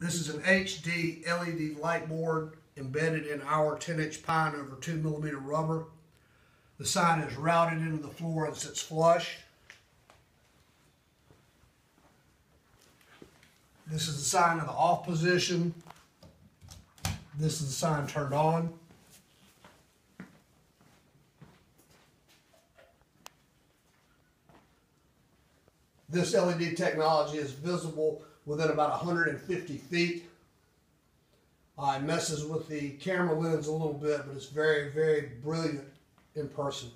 This is an HD LED light board embedded in our 10 inch pine over 2 millimeter rubber. The sign is routed into the floor and sits flush. This is the sign of the off position. This is the sign turned on. This LED technology is visible within about 150 feet. Uh, it messes with the camera lens a little bit, but it's very, very brilliant in person.